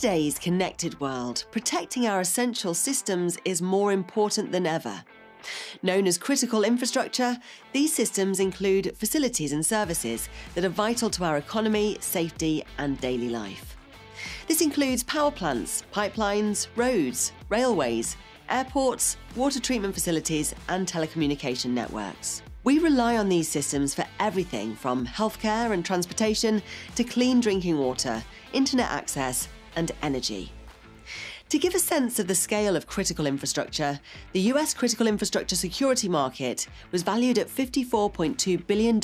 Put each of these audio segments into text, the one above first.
Today's connected world, protecting our essential systems is more important than ever. Known as critical infrastructure, these systems include facilities and services that are vital to our economy, safety, and daily life. This includes power plants, pipelines, roads, railways, airports, water treatment facilities, and telecommunication networks. We rely on these systems for everything from healthcare and transportation to clean drinking water, internet access, and energy. To give a sense of the scale of critical infrastructure, the US critical infrastructure security market was valued at $54.2 billion in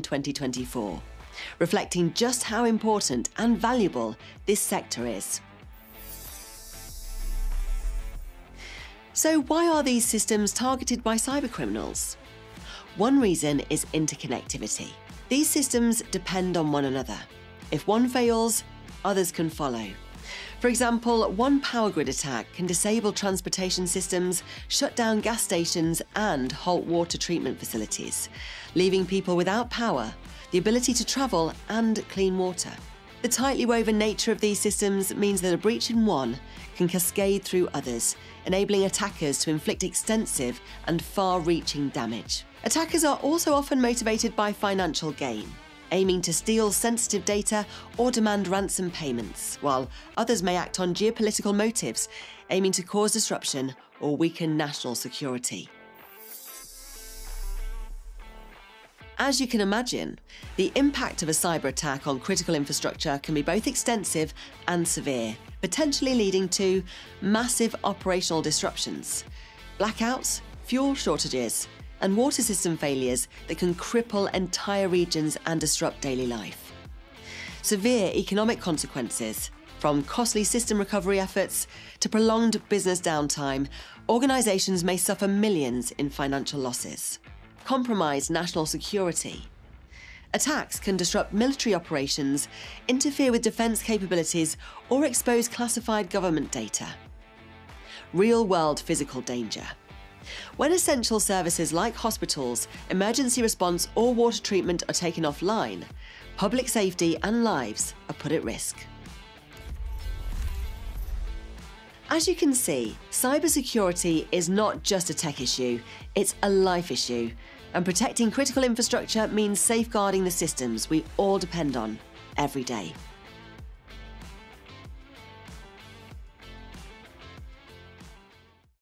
2024, reflecting just how important and valuable this sector is. So, why are these systems targeted by cybercriminals? One reason is interconnectivity. These systems depend on one another. If one fails, others can follow. For example, one power grid attack can disable transportation systems, shut down gas stations, and halt water treatment facilities, leaving people without power, the ability to travel, and clean water. The tightly woven nature of these systems means that a breach in one can cascade through others, enabling attackers to inflict extensive and far reaching damage. Attackers are also often motivated by financial gain aiming to steal sensitive data or demand ransom payments, while others may act on geopolitical motives, aiming to cause disruption or weaken national security. As you can imagine, the impact of a cyber attack on critical infrastructure can be both extensive and severe, potentially leading to massive operational disruptions, blackouts, fuel shortages, and water system failures that can cripple entire regions and disrupt daily life. Severe economic consequences, from costly system recovery efforts to prolonged business downtime, organisations may suffer millions in financial losses. Compromise national security. Attacks can disrupt military operations, interfere with defence capabilities, or expose classified government data. Real world physical danger. When essential services like hospitals, emergency response, or water treatment are taken offline, public safety and lives are put at risk. As you can see, cybersecurity is not just a tech issue, it's a life issue. And protecting critical infrastructure means safeguarding the systems we all depend on every day.